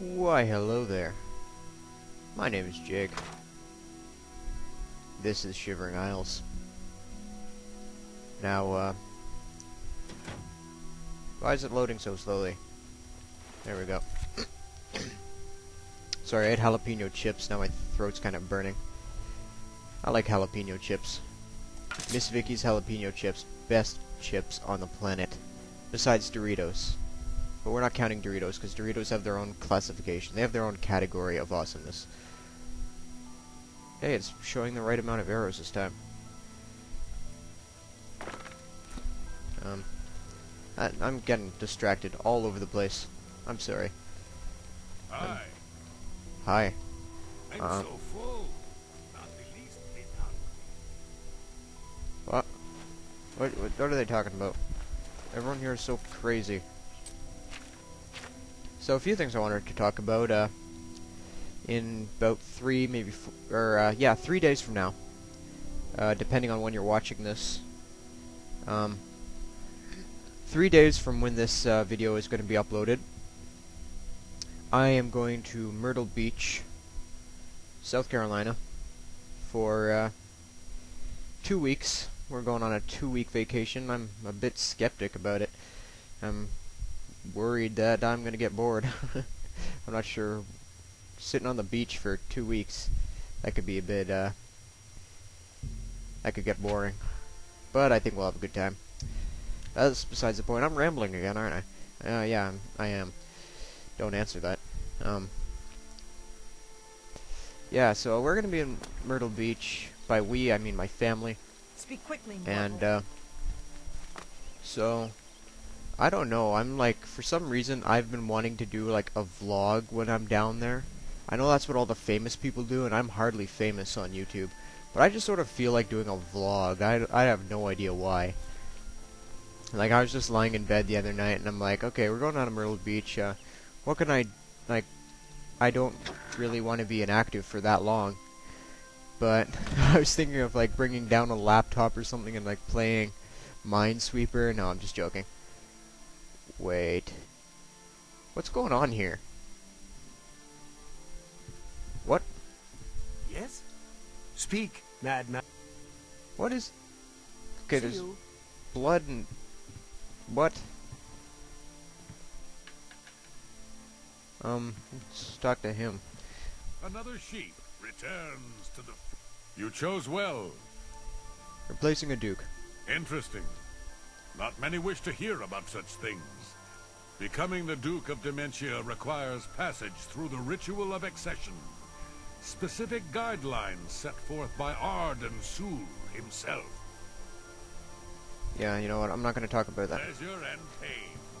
Why, hello there. My name is Jake. This is Shivering Isles. Now, uh... Why is it loading so slowly? There we go. Sorry, I had jalapeno chips, now my throat's kind of burning. I like jalapeno chips. Miss Vickie's jalapeno chips. Best chips on the planet. Besides Doritos. But we're not counting Doritos, because Doritos have their own classification. They have their own category of awesomeness. Hey, it's showing the right amount of arrows this time. Um, I, I'm getting distracted all over the place. I'm sorry. Hi. Hi. I'm Uh, so full. Not the least bit hungry. What, what? what are they talking about? Everyone here is so crazy. So a few things I wanted to talk about. Uh, in about three, maybe, or uh, yeah, three days from now, uh, depending on when you're watching this. Um, three days from when this uh, video is going to be uploaded, I am going to Myrtle Beach, South Carolina, for uh, two weeks. We're going on a two-week vacation. I'm a bit skeptic about it. I'm worried that I'm going to get bored. I'm not sure. Sitting on the beach for two weeks, that could be a bit, uh, that could get boring. But I think we'll have a good time. That's besides the point. I'm rambling again, aren't I? Uh, yeah, I'm, I am. Don't answer that. Um, yeah, so we're going to be in Myrtle Beach. By we, I mean my family. Speak quickly, And, uh, so, I don't know, I'm like, for some reason, I've been wanting to do, like, a vlog when I'm down there. I know that's what all the famous people do, and I'm hardly famous on YouTube. But I just sort of feel like doing a vlog. I, I have no idea why. Like, I was just lying in bed the other night, and I'm like, okay, we're going down to Myrtle Beach, uh, what can I, like, I don't really want to be inactive for that long. But I was thinking of like bringing down a laptop or something and like playing Minesweeper. No, I'm just joking. Wait. What's going on here? What? Yes? Speak, madman. What is... Okay, there's you. blood and... What? Um, let's talk to him. Another sheep returns to the. F- you chose well. Replacing a duke. Interesting. Not many wish to hear about such things. Becoming the Duke of Dementia requires passage through the ritual of accession. Specific guidelines set forth by Arden Sul himself. Yeah, you know what, I'm not going to talk about that. Pleasure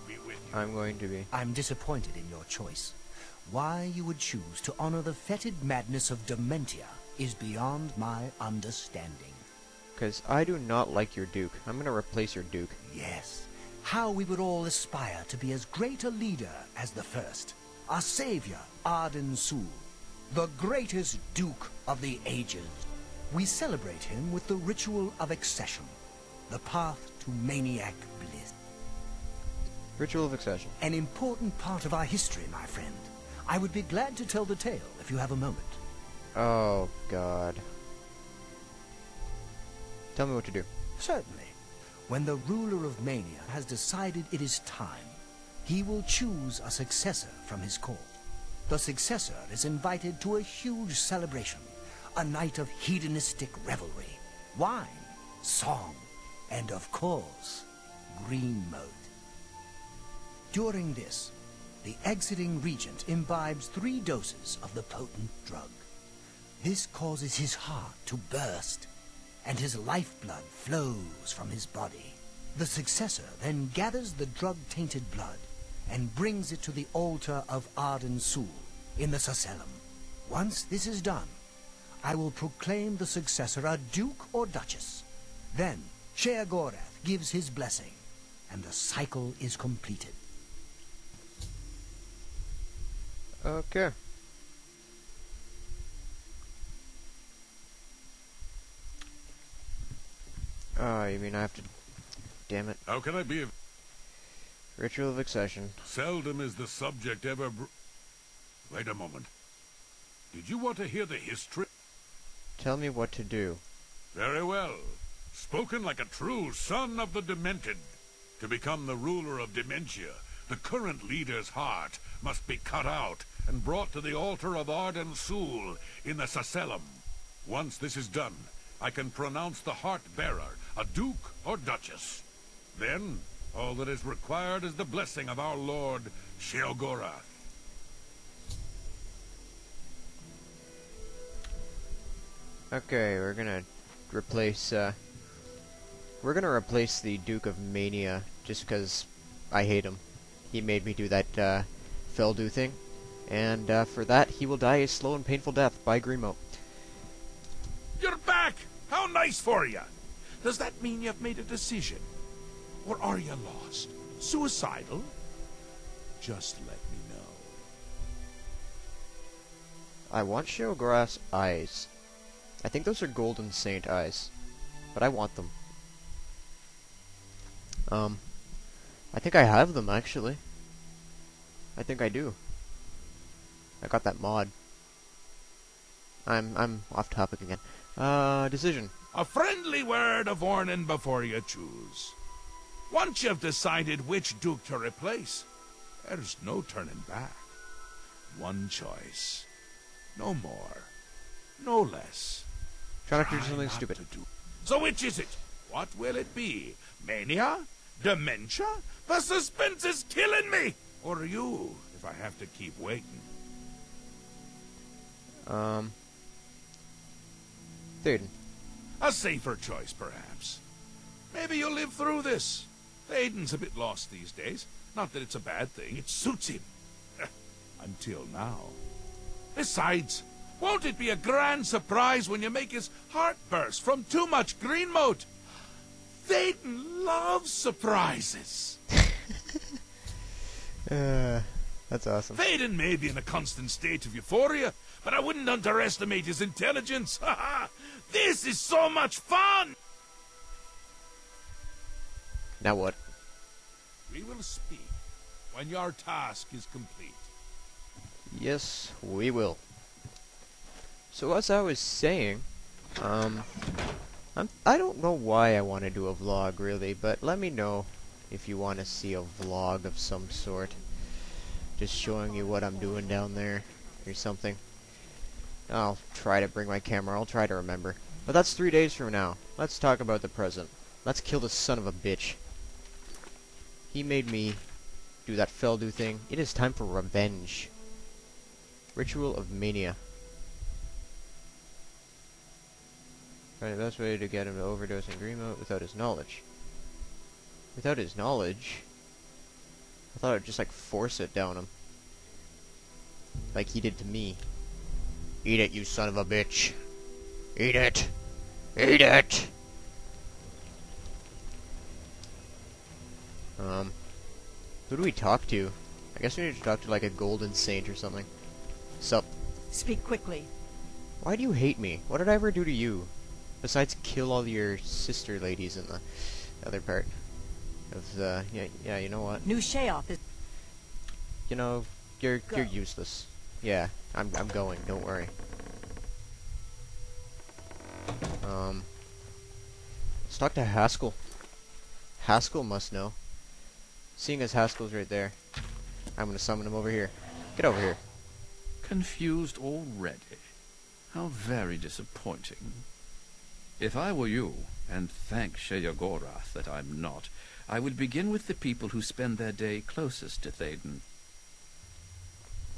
be with you. I'm going to be. I'm disappointed in your choice. Why you would choose to honor the fetid madness of Dementia is beyond my understanding. Because I do not like your duke. I'm going to replace your duke. Yes, how we would all aspire to be as great a leader as the first. Our savior, Arden Sul, the greatest duke of the ages. We celebrate him with the ritual of accession, the path to maniac bliss. Ritual of accession. An important part of our history, my friend. I would be glad to tell the tale if you have a moment. Oh, God. Tell me what to do. Certainly. When the ruler of Mania has decided it is time, he will choose a successor from his court. The successor is invited to a huge celebration, a night of hedonistic revelry, wine, song, and of course, Greenmote. During this, the exiting regent imbibes three doses of the potent drug. This causes his heart to burst, and his lifeblood flows from his body. The successor then gathers the drug-tainted blood and brings it to the altar of Arden Sul in the Sacellum. Once this is done, I will proclaim the successor a duke or duchess. Then Sheogorath gives his blessing, and the cycle is completed. Okay. Oh, you mean I have to... Damn it. How can I be of Ritual of accession. Seldom is the subject ever. Wait a moment. Did you want to hear the history? Tell me what to do. Very well. Spoken like a true son of the Demented. To become the ruler of Dementia, the current leader's heart must be cut out and brought to the altar of Arden Sul in the Sacellum. Once this is done, I can pronounce the heart bearer a duke or duchess. Then, all that is required is the blessing of our lord Sheogorath. Okay, we're gonna replace, uh... We're gonna replace the Duke of Mania, just because I hate him. He made me do that, uh, Felldew thing. And, uh, for that, he will die a slow and painful death by Grimo. You're back! How nice for you! Does that mean you've made a decision? Or are you lost? Suicidal? Just let me know. I want Sheogorath's eyes. I think those are Golden Saint eyes. But I want them. Um, I think I have them, actually. I think I do. I got that mod. I'm I'm off topic again. Uh, decision. A friendly word of warning before you choose. Once you've decided which Duke to replace, there's no turning back. One choice. No more. No less. Try not to do something stupid. do- So which is it? What will it be? Mania? Dementia? The suspense is killing me! Or you, if I have to keep waiting. Um, Theoden. A safer choice, perhaps. Maybe you'll live through this. Aiden's a bit lost these days. Not that it's a bad thing. It suits him. Until now. Besides, won't it be a grand surprise when you make his heart burst from too much green moat? Thadon loves surprises. Uh, that's awesome. Thadon may be in a constant state of euphoria, but I wouldn't underestimate his intelligence. This is so much fun! Now what? We will speak when your task is complete. Yes, we will. So as I was saying, um, I'm, I don't know why I want to do a vlog really, but let me know if you want to see a vlog of some sort. Just showing you what I'm doing down there or something. I'll try to bring my camera, I'll try to remember. But that's three days from now. Let's talk about the present. Let's kill this son of a bitch. He made me do that Felldew thing. It is time for revenge. Ritual of Mania. Find the best way to get him to overdose in green without his knowledge. Without his knowledge? I thought I'd just like force it down him. Like he did to me. Eat it, you son of a bitch. Eat it. Eat it. Um, who do we talk to? I guess we need to talk to like a golden saint or something. Sup? Speak quickly. Why do you hate me? What did I ever do to you? Besides kill all your sister ladies in the other part of the yeah yeah you know what New Sheoth is you know you're Go. you're useless yeah I'm I'm going don't worry um let's talk to Haskill Haskill must know seeing as Haskill's right there I'm gonna summon him over here get over here Confused already? How very disappointing. If I were you, and thank Sheogorath that I'm not, I would begin with the people who spend their day closest to Thadon.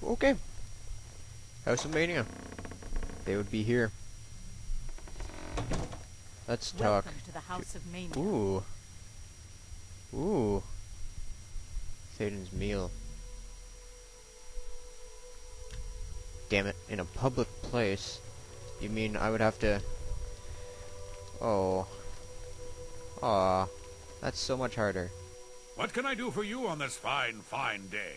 Okay. House of Mania. They would be here. Let's talk. welcome to the House of Mania. Ooh. Ooh. Thadon's meal. Damn it. In a public place. You mean I would have to... Oh. Aw. That's so much harder. What can I do for you on this fine, fine day?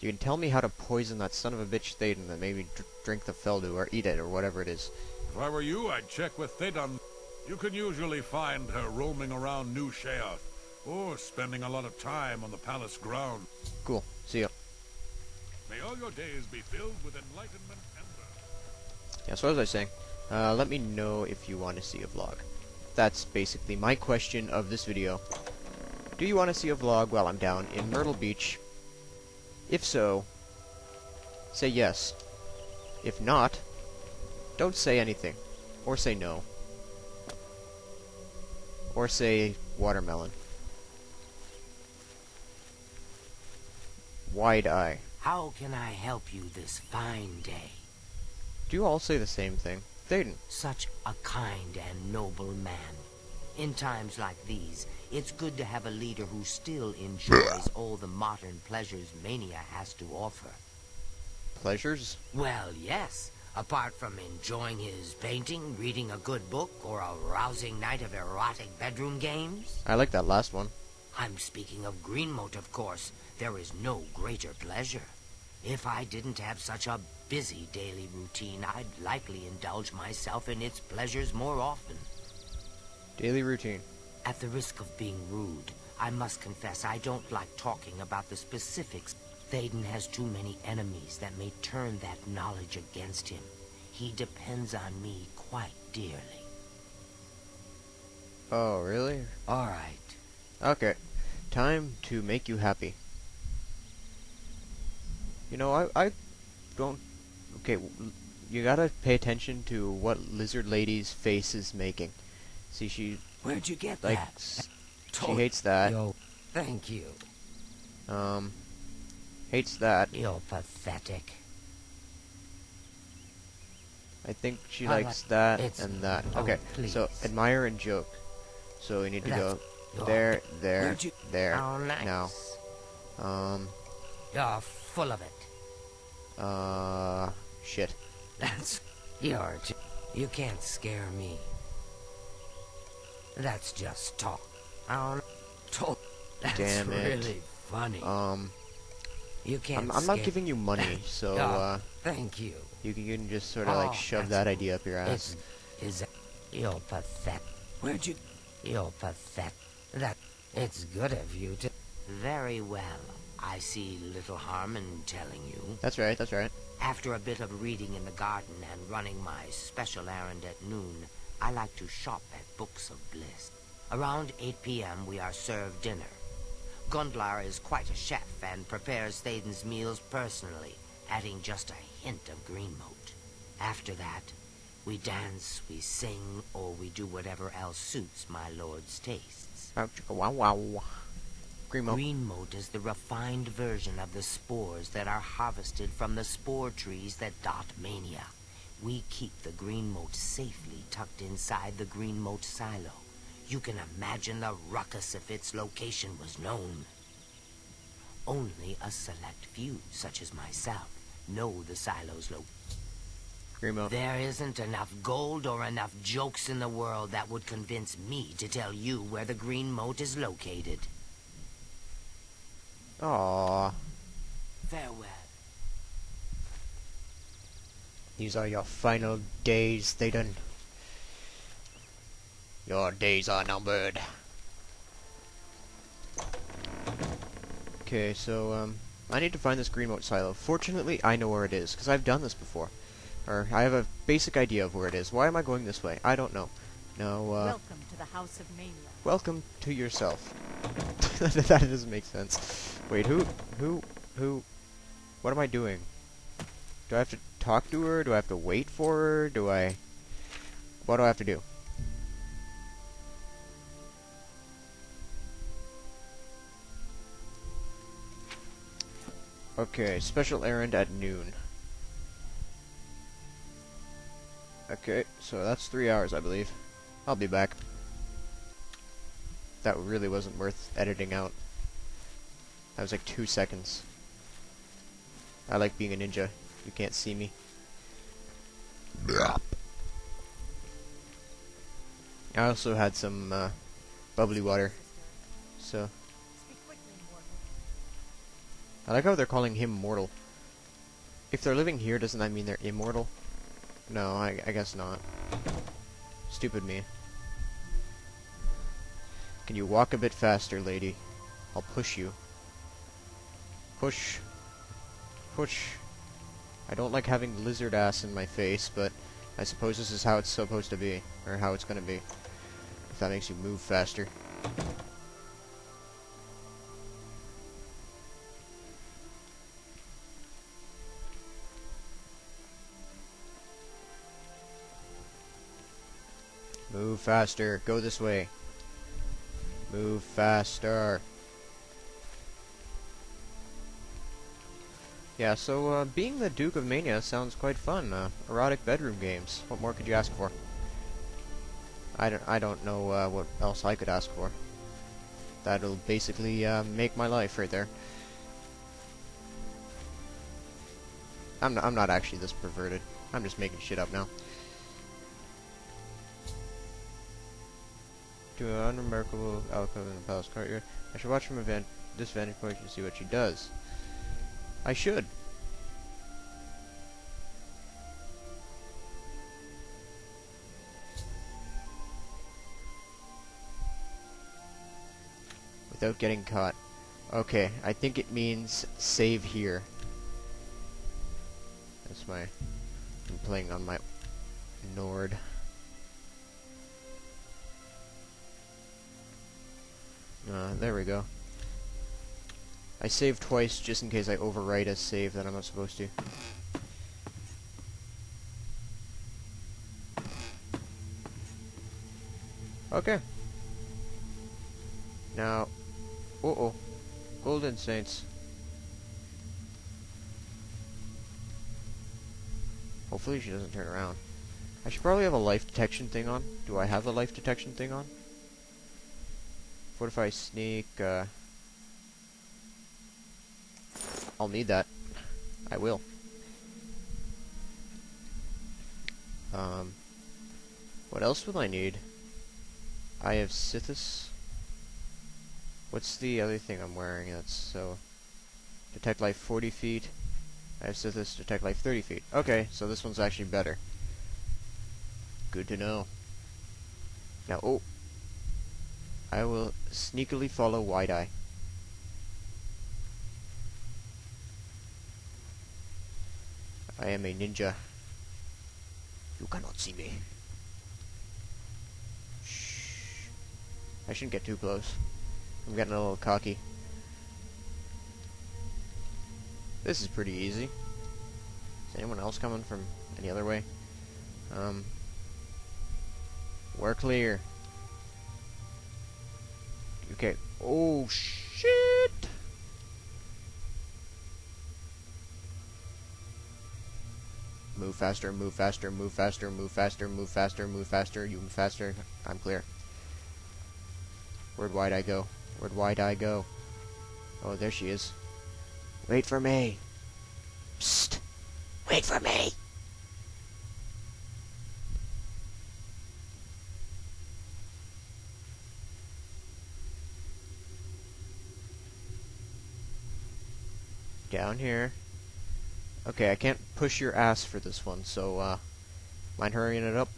You can tell me how to poison that son of a bitch Thadon that made me dr- drink the Felldew or eat it or whatever it is. If I were you, I'd check with Thedan. You can usually find her roaming around New Sheoth, or spending a lot of time on the palace ground. Cool. See ya. May all your days be filled with enlightenment and birth. Yeah, so as I was saying, uh, let me know if you want to see a vlog. That's basically my question of this video. Do you want to see a vlog while I'm down in Myrtle Beach? If so, say yes. If not, don't say anything. Or say no. Or say watermelon. Wide eye. How can I help you this fine day? Do you all say the same thing? Thadon. Such a kind and noble man. In times like these, it's good to have a leader who still enjoys all the modern pleasures Mania has to offer. Pleasures? Well, yes. Apart from enjoying his painting, reading a good book, or a rousing night of erotic bedroom games. I like that last one. I'm speaking of Greenmote, of course. There is no greater pleasure. If I didn't have such a busy daily routine, I'd likely indulge myself in its pleasures more often. Daily routine. At the risk of being rude, I must confess I don't like talking about the specifics. Thadon has too many enemies that may turn that knowledge against him. He depends on me quite dearly. Oh, really? All right. Okay. Time to make you happy. You know, I, I don't... Okay, you gotta pay attention to what Lizard Lady's face is making. See, she, Where'd you get like, that? she hates that. Yo, thank you. Um, hates that. You're pathetic. I think she likes like- that it's- and that. oh, okay, so admire and joke. So we need to go there, there, there. Oh, nice. Now, um, You're full of it. uh, shit. That's you're. j- You can't scare me. That's just talk. Oh, talk. That's Damn it. really funny. Um, you can't. I'm, I'm not giving you money, so, Oh, uh, Thank you. you can, you can just sort of Oh, like shove that idea up your ass. It's is you're pathetic. Where'd you? You're pathetic. That it's good of you to. Very well. I see little harm in telling you. That's right, that's right. After a bit of reading in the garden and running my special errand at noon, I like to shop at Books of Bliss. Around 8 p.m., we are served dinner. Gundlar is quite a chef and prepares Thadon's meals personally, adding just a hint of Greenmote. After that, we dance, we sing, or we do whatever else suits my lord's tastes. Wow, wow, wow. Green Greenmote is the refined version of the spores that are harvested from the spore trees that dot Mania. We keep the Greenmote safely tucked inside the Greenmote silo. You can imagine the ruckus if its location was known. Only a select few, such as myself, know the silo's location. Green There isn't enough gold or enough jokes in the world that would convince me to tell you where the Greenmote is located. Aww. Farewell. These are your final days, Thadon. Your days are numbered. Okay, so, um, I need to find this Greenmote silo. Fortunately, I know where it is, because I've done this before. Or, I have a basic idea of where it is. Why am I going this way? I don't know. No, uh, Welcome to the House of Mania. welcome to yourself. that doesn't make sense. Wait, who, who, who, what am I doing? Do I have to talk to her? Do I have to wait for her? Do I, what do I have to do? Okay, special errand at noon. Okay, so that's three hours, I believe. I'll be back. That really wasn't worth editing out. That was like two seconds. I like being a ninja. You can't see me. I also had some uh, bubbly water, so Speak quickly, mortal. I like how they're calling him mortal. If they're living here, doesn't that mean they're immortal? No, I, I guess not. Stupid me. Can you walk a bit faster, lady? I'll push you. Push. Push. I don't like having lizard ass in my face, but I suppose this is how it's supposed to be, or how it's gonna be. If that makes you move faster. Move faster. Go this way. Move faster. Yeah, so uh, being the Duke of Mania sounds quite fun. Uh, erotic bedroom games. What more could you ask for? I don't. I don't know uh, what else I could ask for. That'll basically uh, make my life right there. I'm. I'm not actually this perverted. I'm just making shit up now. To an unremarkable alcove in the palace courtyard. I should watch from a van this vantage point to see what she does. I should. Without getting caught. Okay, I think it means save here. That's my... I'm playing on my Nord. Uh, there we go. I saved twice just in case I overwrite a save that I'm not supposed to. Okay. Now, uh-oh. Golden Saints. Hopefully she doesn't turn around. I should probably have a life detection thing on. Do I have the life detection thing on? Fortify sneak, uh... I'll need that. I will. Um... What else will I need? I have Sithis. What's the other thing I'm wearing that's so... Detect life 40 feet. I have Sithis, detect life 30 feet. Okay, so this one's actually better. Good to know. Now, oh, I will sneakily follow Wide Eye. I am a ninja. You cannot see me. Shh. I shouldn't get too close. I'm getting a little cocky. This is pretty easy. Is anyone else coming from any other way? Um, we're clear. Okay. Oh, shit! Move faster, move faster, move faster, move faster, move faster, move faster, you move faster. I'm clear. Where'd Wide Eye go? Where'd Wide Eye go? Oh, there she is. Wait for me. Psst. Wait for me. Down here. Okay, I can't push your ass for this one, so, uh, mind hurrying it up?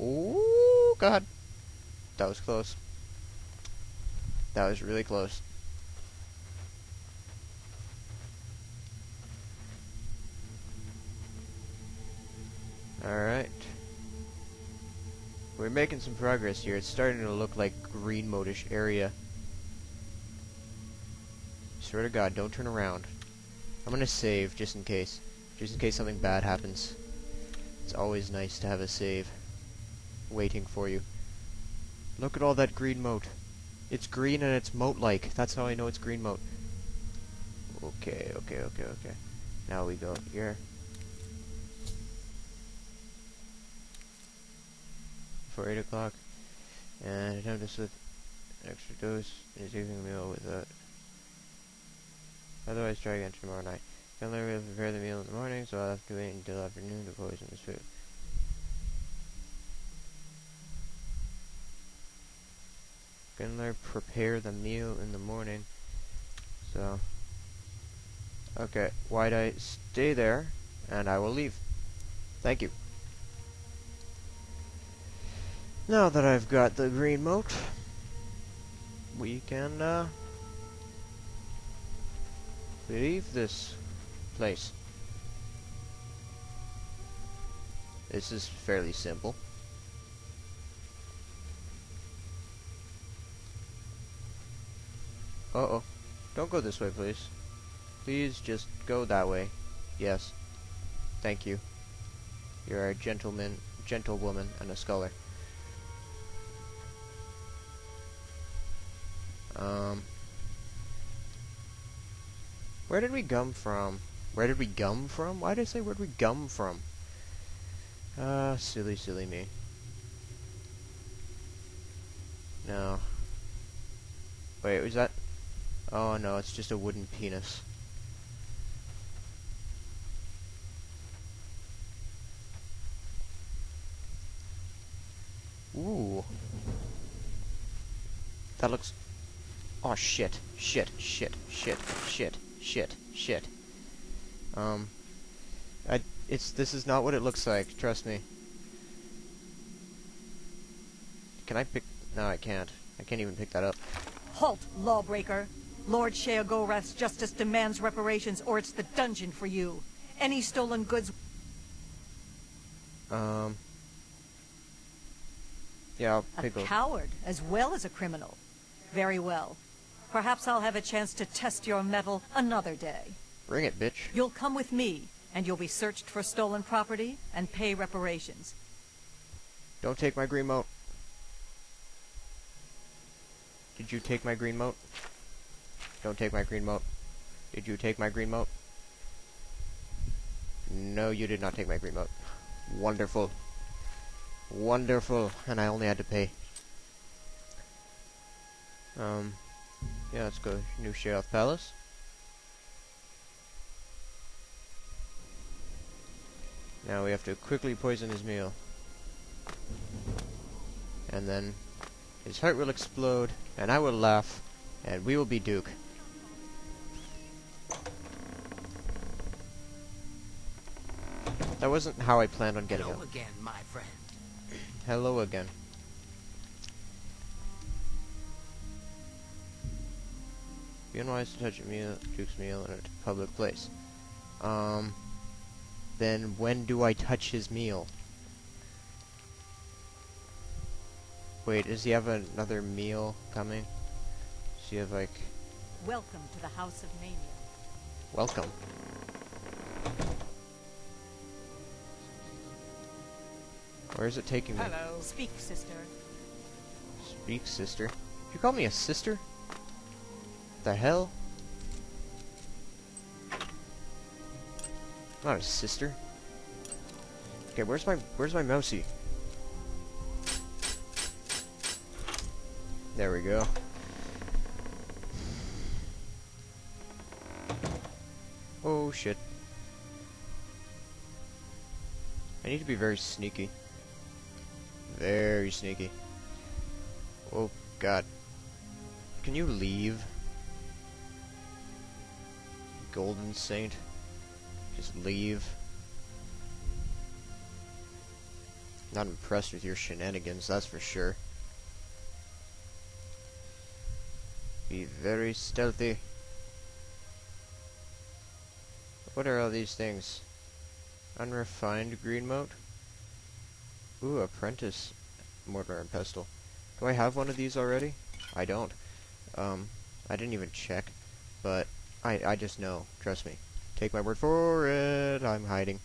Oh, God. That was close. That was really close. Alright. We're making some progress here. It's starting to look like green modish area. Swear to God, don't turn around. I'm gonna save, just in case. Just in case something bad happens. It's always nice to have a save. Waiting for you. Look at all that Greenmote. It's green and it's moat-like. That's how I know it's Greenmote. Okay, okay, okay, okay. Now we go here. For 8 o'clock. And attempt this with extra dose. Using a meal with that. Otherwise, try again tomorrow night. Gundlar will prepare the meal in the morning, so I'll have to wait until afternoon to poison his food. Gundlar prepare the meal in the morning. So, okay, Wide Eye stay there, and I will leave. Thank you. Now that I've got the Greenmote, we can, uh, leave this place. This is fairly simple. Uh-oh. Don't go this way, please. Please just go that way. Yes. Thank you. You're a gentleman, gentlewoman, and a scholar. Um... Where did we gum from? Where did we gum from? Why did I say where did we gum from? Ah, uh, silly, silly me. No. Wait, was that... Oh no, it's just a wooden penis. Ooh. That looks... Oh shit, shit, shit, shit, shit, shit, shit. Um... I, it's, this is not what it looks like, trust me. Can I pick... No, I can't. I can't even pick that up. Halt, lawbreaker! Lord Sheogorath's justice demands reparations, or it's the dungeon for you. Any stolen goods... Um... Yeah, I'll A pick up. coward, as well as a criminal. Very well. Perhaps I'll have a chance to test your mettle another day. Bring it, bitch. You'll come with me, and you'll be searched for stolen property and pay reparations. Don't take my Greenmote. Did you take my Greenmote? Don't take my Greenmote. Did you take my Greenmote? No, you did not take my green moat. Wonderful. Wonderful. And I only had to pay. Um, yeah, let's go New Sheoth Palace. Now we have to quickly poison his meal. And then his heart will explode, and I will laugh, and we will be Duke. That wasn't how I planned on getting Hello again, my friend. Hello again. Be unwise to touch a meal, Duke's meal in a public place. Um, then when do I touch his meal? Wait, does he have another meal coming? Does he have like, Welcome to the House of Mania. welcome? Where is it taking me? Hello. Speak, sister. Speak, sister. You call me a sister? What the hell? Not a sister. Okay, where's my where's my mousey? There we go. Oh shit. I need to be very sneaky. Very sneaky. Oh god. Can you leave? Golden Saint. Just leave. Not impressed with your shenanigans, that's for sure. Be very stealthy. What are all these things? Unrefined Greenmote? Ooh, apprentice mortar and pestle. Do I have one of these already? I don't. Um, I didn't even check, but I I just know. Trust me. Take my word for it. I'm hiding.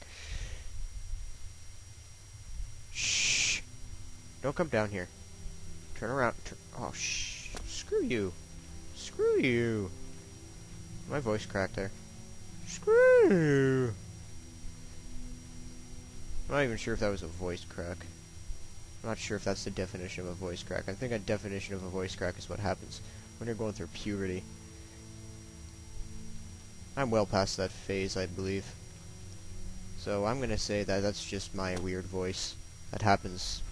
Shh. Don't come down here. Turn around. Tur oh, shh. Screw you. Screw you. My voice cracked there. Screw you. I'm not even sure if that was a voice crack. I'm not sure if that's the definition of a voice crack. I think a definition of a voice crack is what happens when you're going through puberty. I'm well past that phase, I believe. So I'm gonna say that that's just my weird voice. That happens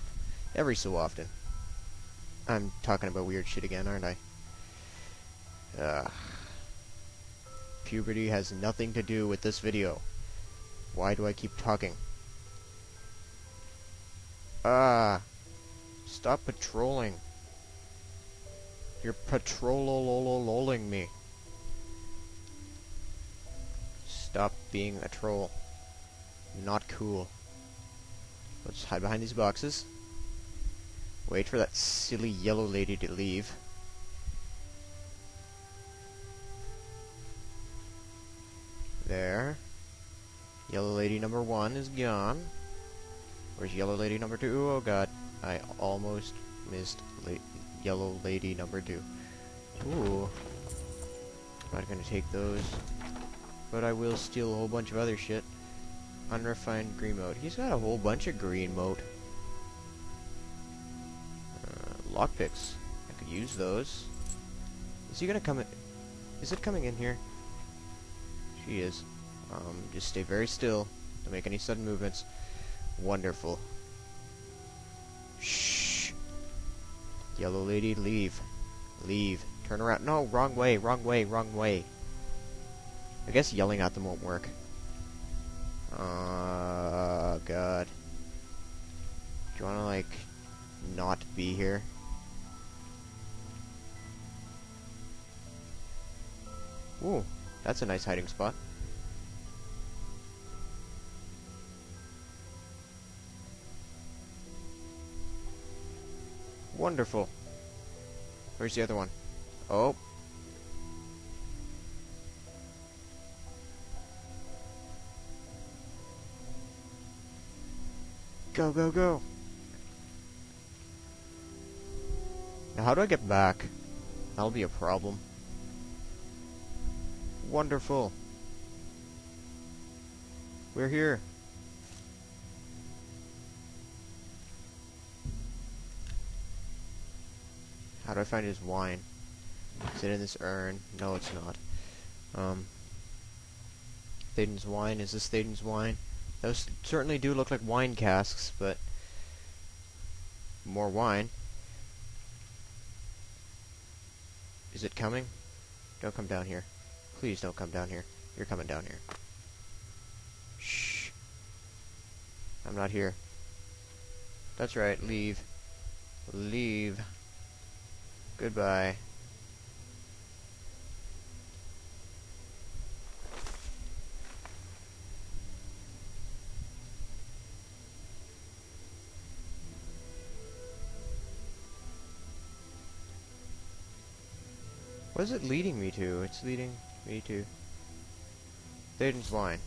every so often. I'm talking about weird shit again, aren't I? Ugh. Puberty has nothing to do with this video. Why do I keep talking? Ah. Stop patrolling. You're patrolling me. Stop being a troll. Not cool. Let's hide behind these boxes. Wait for that silly yellow lady to leave. There. Yellow lady number one is gone. Where's yellow lady number two? Oh god, I almost missed la yellow lady number two. Ooh. Not gonna take those. But I will steal a whole bunch of other shit. Unrefined Greenmote. He's got a whole bunch of Greenmote. Uh, lockpicks. I could use those. Is he gonna come in? Is it coming in here? She is. Um, just stay very still. Don't make any sudden movements. Wonderful. Shh. Yellow lady, leave. Leave. Turn around. No, wrong way, wrong way, wrong way. I guess yelling at them won't work. Oh, God. Do you want to, like, not be here? Ooh, that's a nice hiding spot. Wonderful. Where's the other one? Oh. Go, go, go. Now, how do I get back? That'll be a problem. Wonderful. We're here. How do I find his wine? Is it in this urn? No, it's not. Um, Thadon's wine. Is this Thadon's wine? Those certainly do look like wine casks, but more wine. Is it coming? Don't come down here. Please don't come down here. You're coming down here. Shh. I'm not here. That's right, leave. Leave. Goodbye. What is it leading me to? It's leading me to Thadon's line.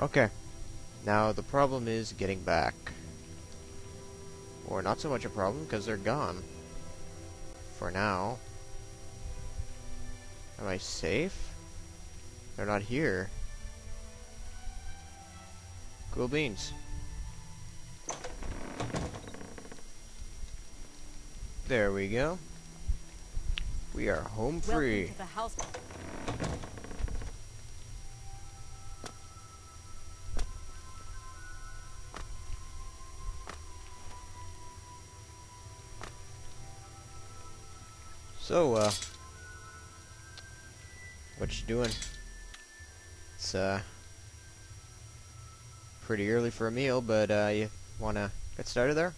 Okay. Now the problem is getting back. Or not so much a problem because they're gone. For now. Am I safe? They're not here. Cool beans. There we go. We are home free. To the house. So, uh, what you doing? It's, uh, pretty early for a meal, but, uh, you wanna get started there?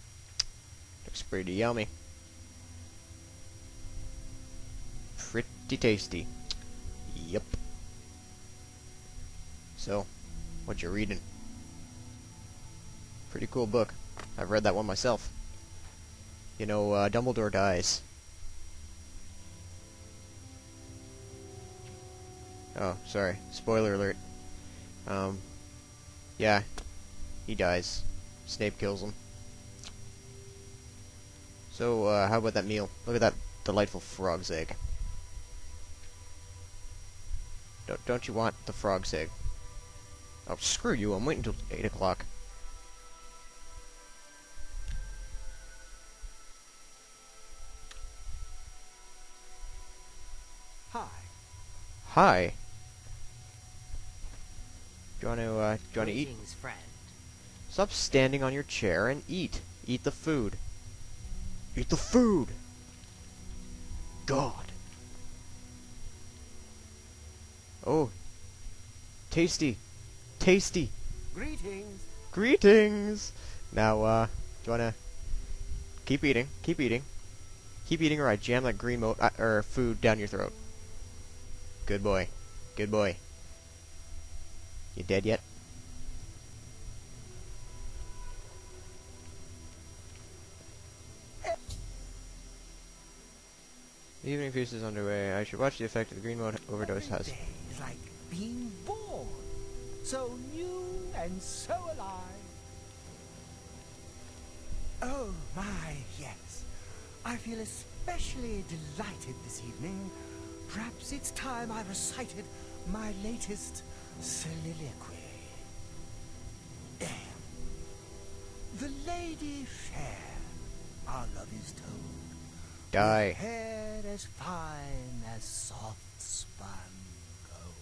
Looks pretty yummy. Pretty tasty. Yep. So, what you reading? Pretty cool book. I've read that one myself. You know, uh, Dumbledore dies. Oh, sorry. Spoiler alert. Um, yeah, he dies. Snape kills him. So, uh, how about that meal? Look at that delightful frog's egg. Don't, don't you want the frog's egg? Oh, screw you. I'm waiting until 8 o'clock. Hi. Hi. Do you want to, uh, do you want to eat? Friend. Stop standing on your chair and eat. Eat the food. Eat the food! God. Oh. Tasty. Tasty. Greetings. Greetings! Now, uh, do you wanna keep eating? Keep eating. Keep eating or I jam that green mo- uh, or food down your throat. Good boy. Good boy. You dead yet? The evening feast is underway. I should watch the effect of the Greenmote overdose has. Being born. So new and so alive. Oh my, yes. I feel especially delighted this evening. Perhaps it's time I recited my latest soliloquy. The lady fair, our love is told. Die. Hair as fine as soft spun gold.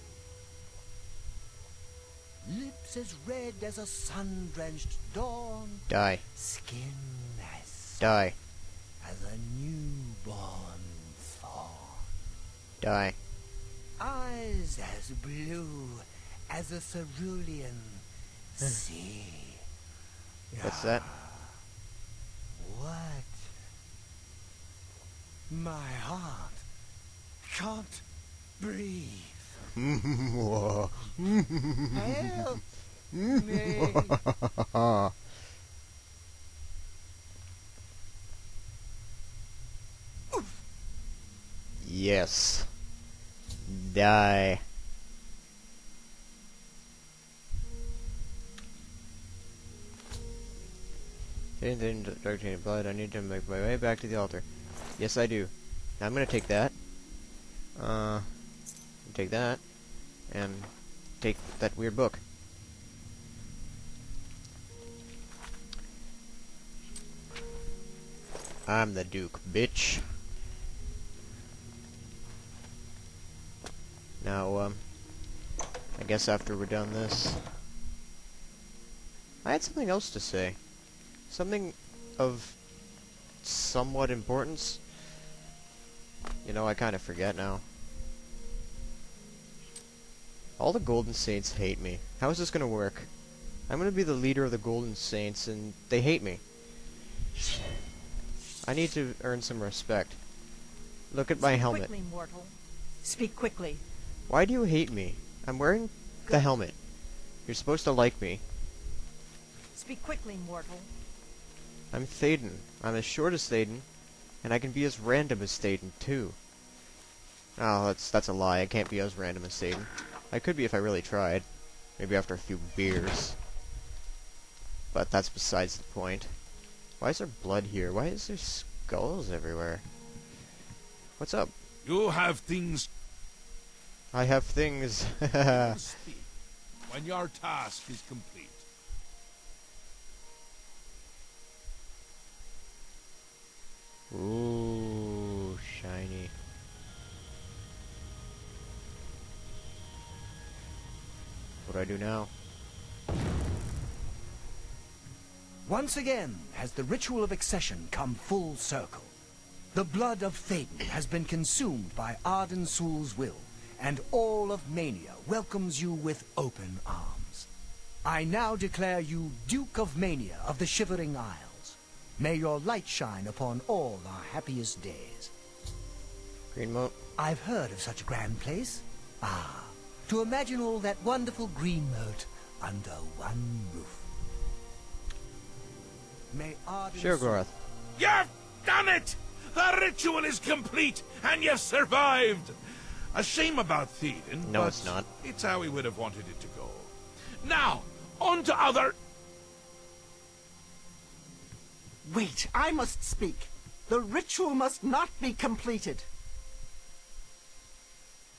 Lips as red as a sun-drenched dawn. Die. Skin as Die. as a newborn fawn. Die. Eyes as blue as a cerulean hmm. sea. What's that? What? My heart can't breathe. Help me. yes. Die. Anything dark blood, I need to make my way back to the altar. Yes, I do. Now I'm gonna take that. Uh, take that, and take that weird book. I'm the Duke, bitch. Now, um, I guess after we're done this, I had something else to say. Something of somewhat importance. You know, I kind of forget now. All the Golden Saints hate me. How is this going to work? I'm going to be the leader of the Golden Saints, and they hate me. I need to earn some respect. Look at my Speak helmet. Quickly, mortal. Speak quickly. Why do you hate me? I'm wearing the helmet. You're supposed to like me. Speak quickly, mortal. I'm Thadon. I'm as short as Thadon, and I can be as random as Thadon too. Oh, that's that's a lie. I can't be as random as Thadon. I could be if I really tried. Maybe after a few beers. But that's besides the point. Why is there blood here? Why is there skulls everywhere? What's up? You have things I have things. when your task is complete. Ooh, What do I do now? Once again has the ritual of accession come full circle. The blood of Thadon has been consumed by Arden-Sul's will, and all of Mania welcomes you with open arms. I now declare you Duke of Mania of the Shivering Isles. May your light shine upon all our happiest days. Greenmote. I've heard of such a grand place. Ah, to imagine all that wonderful Greenmote under one roof. May Arden Sure, Sul- Gorath. You've done it! The ritual is complete, and you've survived! A shame about Thadon, No, it's not. It's how we would have wanted it to go. Now, on to other... Wait, I must speak. The ritual must not be completed.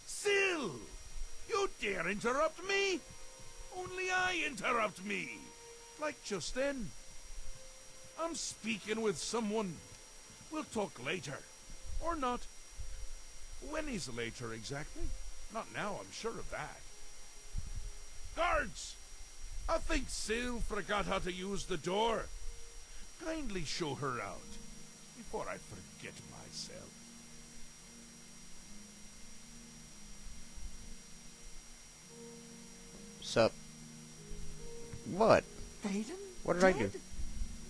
Syl! You dare interrupt me? Only I interrupt me. Like just then. I'm speaking with someone. We'll talk later. Or not. When is later exactly? Not now, I'm sure of that. Guards! I think Syl forgot how to use the door. Kindly show her out before I forget Sup? What? Thadon? What did I do?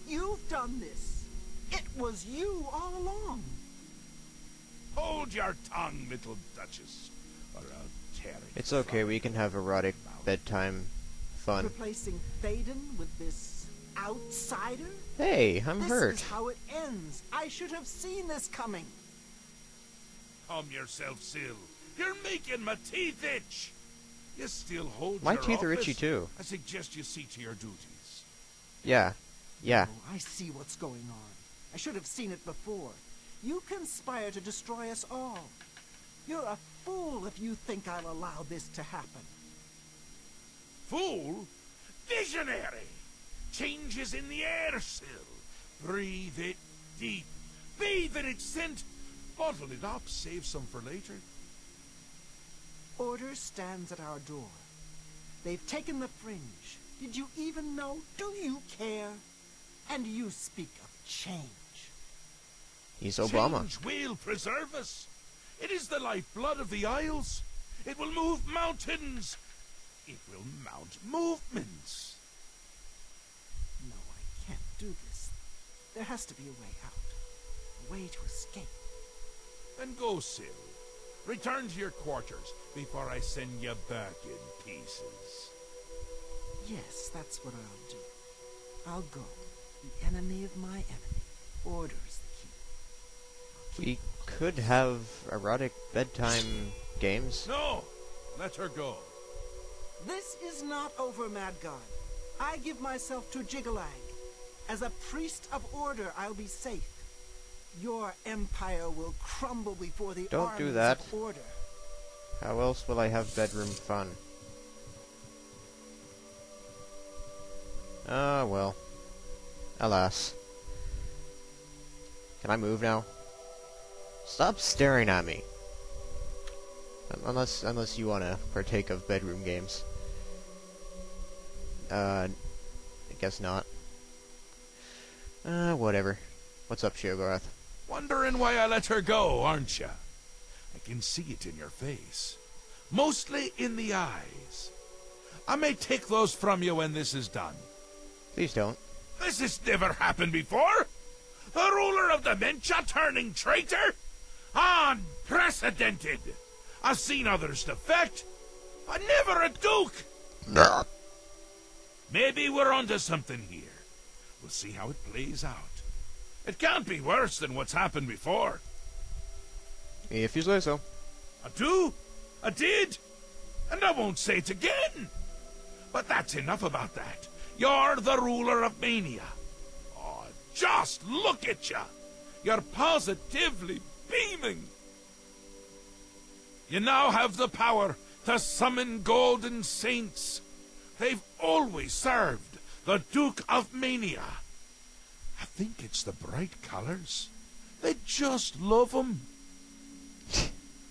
You've done this. It was you all along. Hold your tongue, little Duchess. or I'll tear it It's okay, we can have erotic mouth. bedtime fun. Replacing Thadon with this outsider? Hey, I'm this hurt. is how it ends. I should have seen this coming. Calm yourself, Syl. You're making my teeth itch. You still hold My your teeth are itchy too. I suggest you see to your duties. Yeah. Yeah. Oh, I see what's going on. I should have seen it before. You conspire to destroy us all. You're a fool if you think I'll allow this to happen. Fool? Visionary! Changes in the air, Syl. Breathe it deep. Bathe in its scent. Bottle it up. Save some for later. Order stands at our door. They've taken the fringe. Did you even know? Do you care? And you speak of change. He's Obama. Change will preserve us. It is the lifeblood of the Isles. It will move mountains. It will mount movements. No, I can't do this. There has to be a way out. A way to escape. Then go, Syl. Return to your quarters before I send you back in pieces. Yes, that's what I'll do. I'll go. The enemy of my enemy orders the key. We could have erotic bedtime games. No! Let her go. This is not over, Mad God. I give myself to Jyggalag. As a priest of order, I'll be safe. Your empire will crumble before the Don't do that. order. How else will I have bedroom fun? Ah, well. Alas. Can I move now? Stop staring at me. Un- Unless, unless you want to partake of bedroom games. Uh, I guess not. Uh, whatever. What's up, Sheogorath? Wondering why I let her go, aren't you? I can see it in your face. Mostly in the eyes. I may take those from you when this is done. Please don't. This has never happened before. The ruler of dementia turning traitor? Unprecedented. I've seen others defect, but never a duke. Maybe we're onto something here. We'll see how it plays out. It can't be worse than what's happened before. If you say so. I do. I did. And I won't say it again. But that's enough about that. You're the ruler of Mania. Oh, just look at you. You're positively beaming. You now have the power to summon golden saints. They've always served the Duke of Mania. I think it's the bright colors. They just love 'em.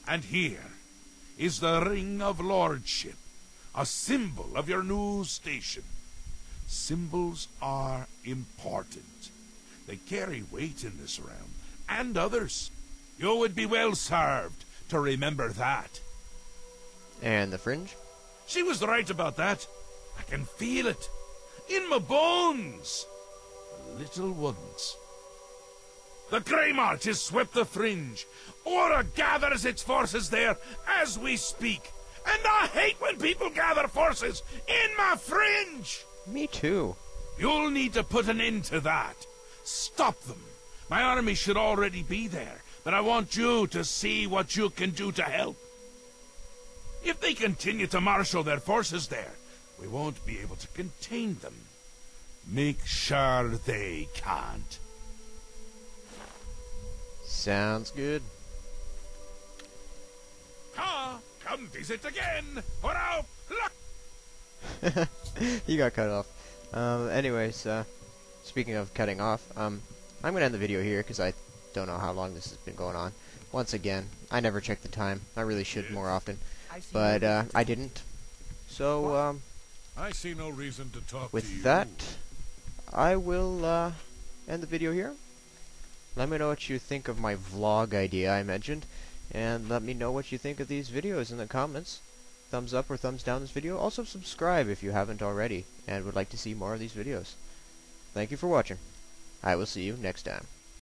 And here is the Ring of Lordship, a symbol of your new station. Symbols are important. They carry weight in this realm, and others. You would be well served to remember that. And the fringe? She was right about that. I can feel it. In my bones. Little ones. The Greymarch has swept the fringe. Order gathers its forces there as we speak. And I hate when people gather forces in my fringe. Me too. You'll need to put an end to that. Stop them. My army should already be there, but I want you to see what you can do to help. If they continue to marshal their forces there, we won't be able to contain them. Make sure they can't. Sounds good. Come visit again, for our luck. you got cut off. Um, anyways, uh, speaking of cutting off, um, I'm gonna end the video here because I don't know how long this has been going on. Once again, I never check the time. I really should more often, but uh, I didn't. So, um, I see no reason to talk to with you. that, I will uh, end the video here. Let me know what you think of my vlog idea I mentioned, and let me know what you think of these videos in the comments. Thumbs up or thumbs down this video. Also subscribe if you haven't already and would like to see more of these videos. Thank you for watching. I will see you next time.